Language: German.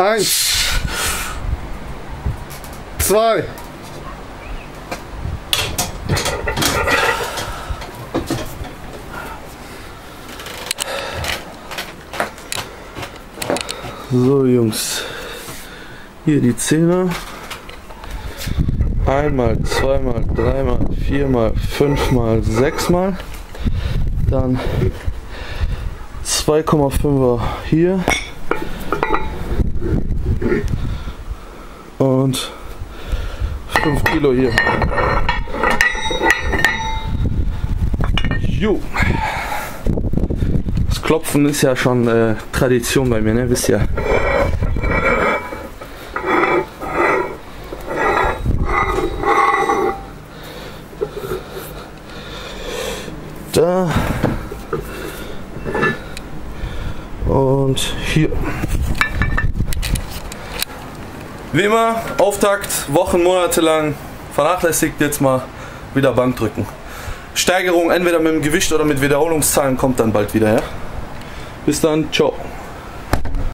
Eins. Zwei. So Jungs, hier die Zehner. Einmal, zweimal, dreimal, viermal, fünfmal, sechsmal. Dann 2,5er hier. Und 5 Kilo hier. Jo. Das Klopfen ist ja schon äh, Tradition bei mir, ne? Wisst ihr. Da. Und hier. Wie immer, Auftakt, Wochen, Monate lang vernachlässigt, jetzt mal wieder Bankdrücken. Steigerung entweder mit dem Gewicht oder mit Wiederholungszahlen kommt dann bald wieder, ja? Bis dann, ciao.